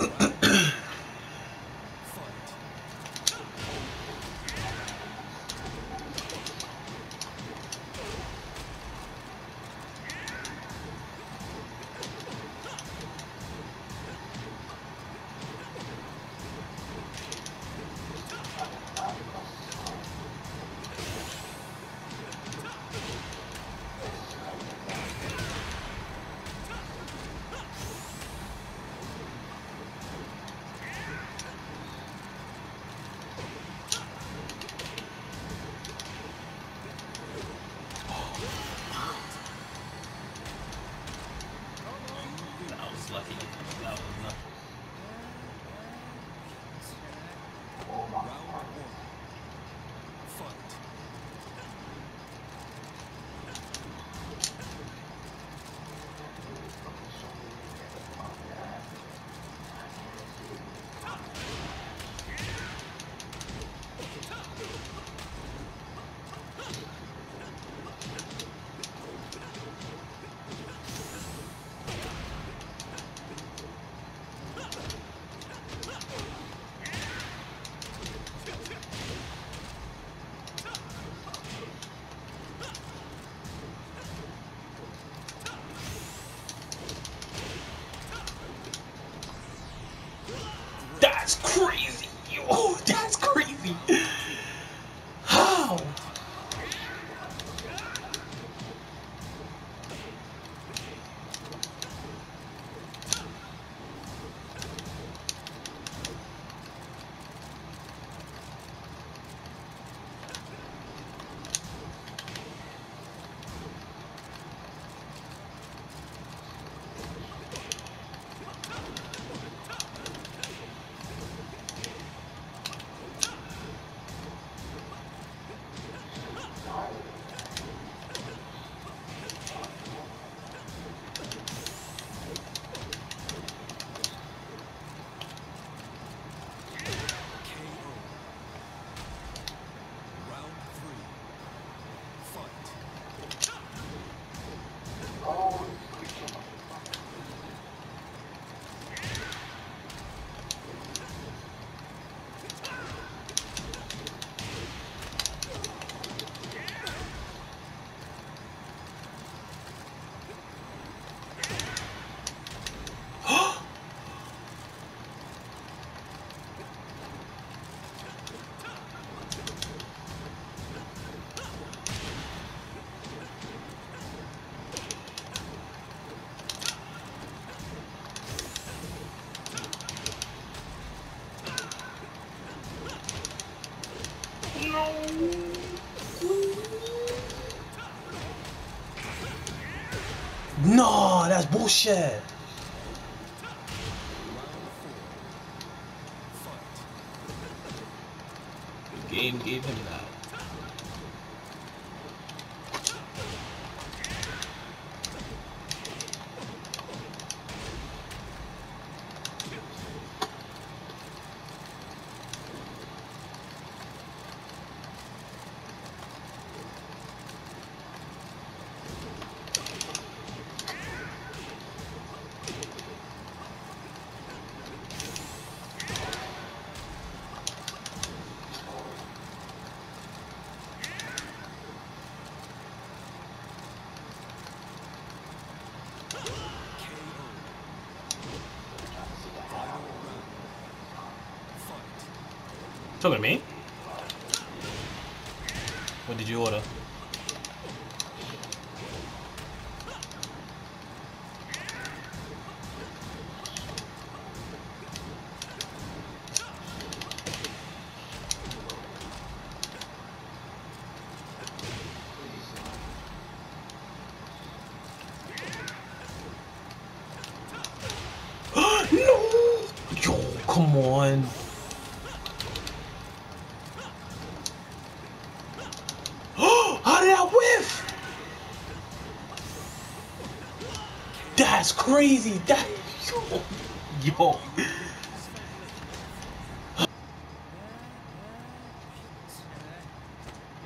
you That's crazy. Yo, that's crazy. Bullshit. The game gave him that. Talking to me? What did you order? Crazy. That yo.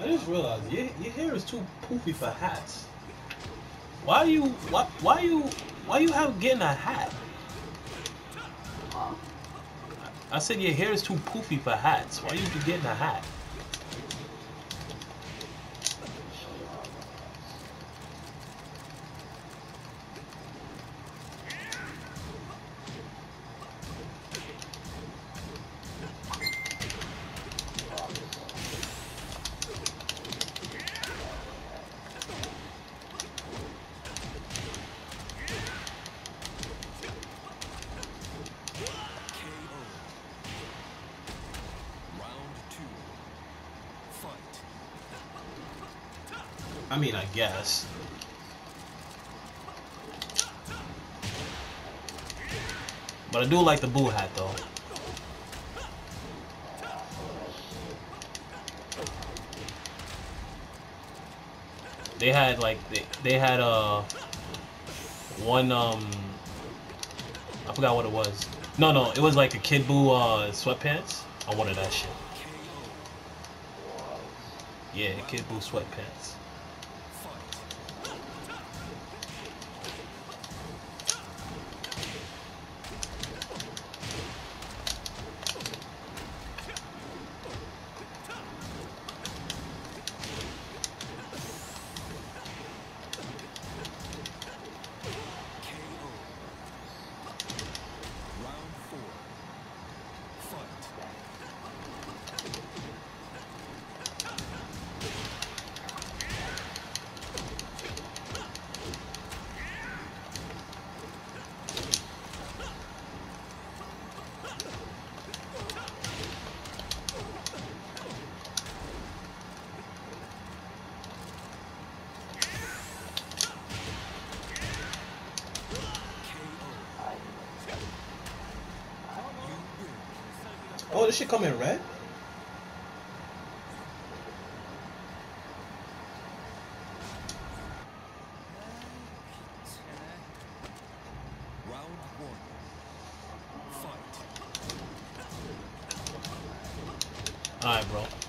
I just realized your, your hair is too poofy for hats. Why you why why you why you have getting a hat? I said your hair is too poofy for hats. Why you getting a hat? I mean, I guess. But I do like the boo hat though. They had like they, they had uh one um I forgot what it was. No no, it was like a Kid Boo uh sweatpants. I wanted that shit. Yeah, Kid Boo sweatpants. Oh, does she come in red? Alright, bro.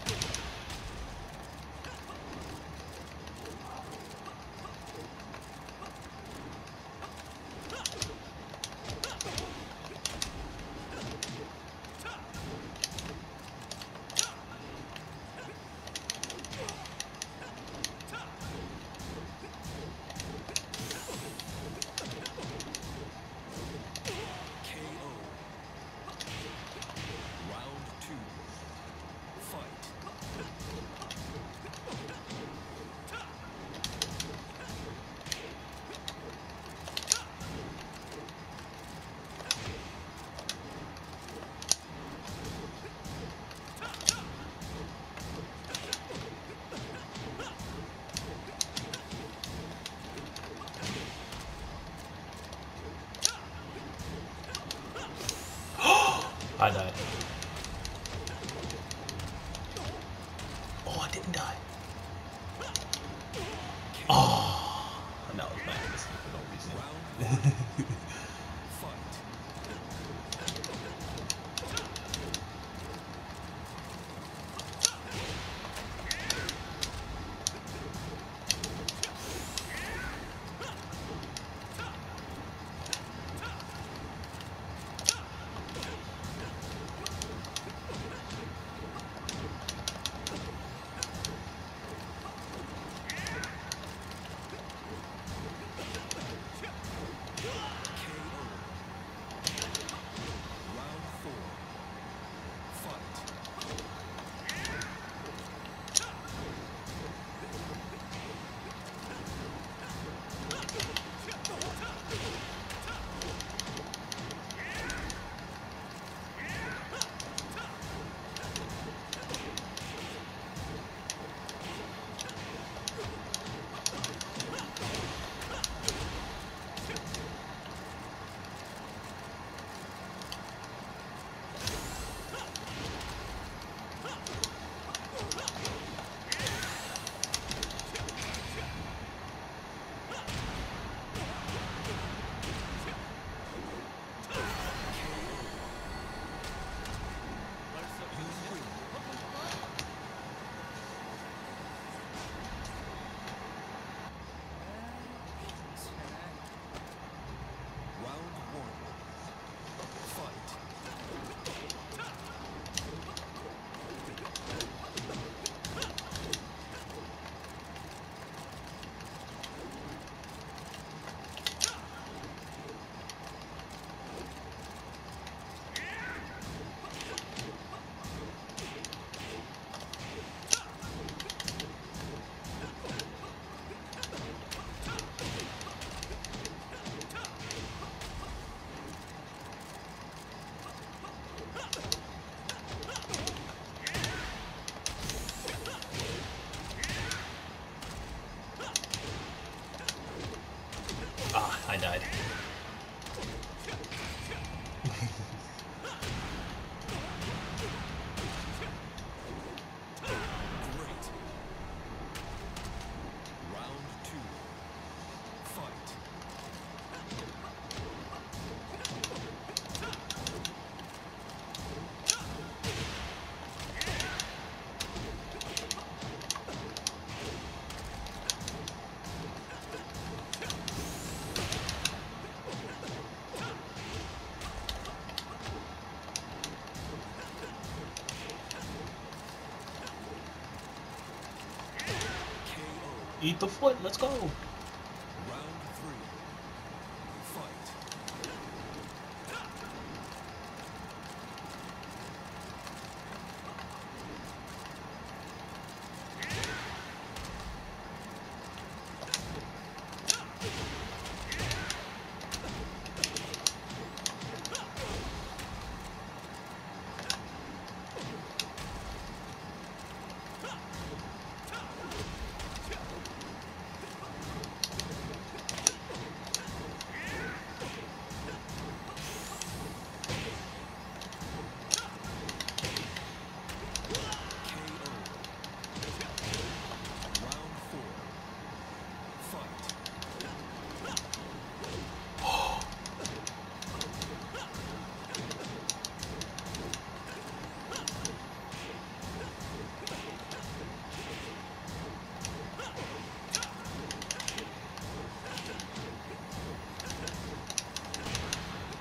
Eat the foot, let's go!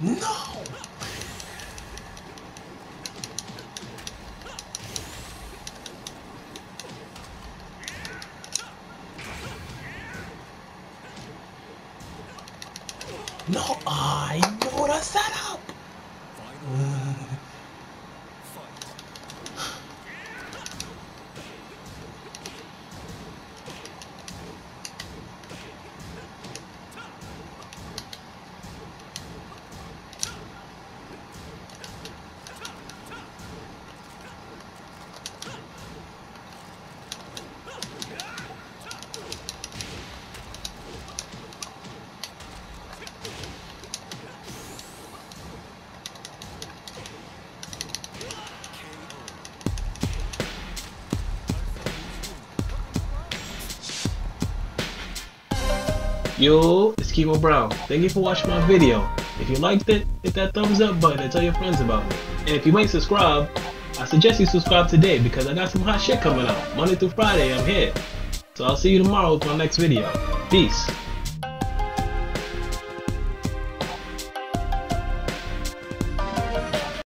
No! Yo, it's Kemo Brown. Thank you for watching my video. If you liked it, hit that thumbs up button and tell your friends about me. And if you ain't subscribed, I suggest you subscribe today because I got some hot shit coming out. Monday through Friday, I'm here. So I'll see you tomorrow with my next video. Peace.